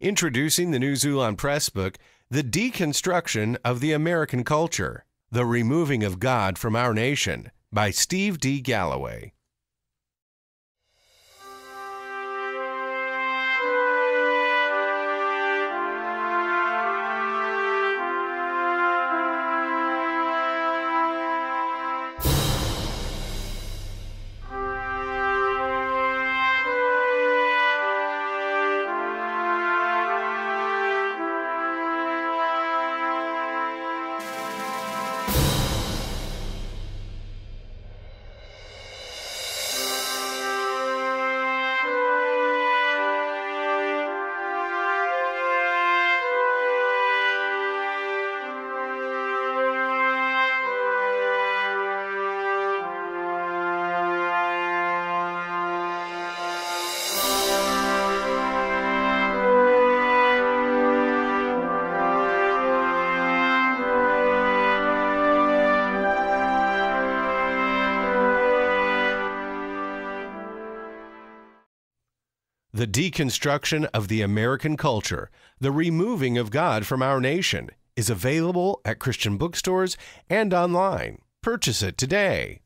Introducing the new Xulon Press book, The Deconstruction of the American Culture The Removing of God from Our Nation by Steve D. Galloway. Bye. The Deconstruction of the American Culture The Removing of God from Our Nation is available at Christian bookstores and online. Purchase it today.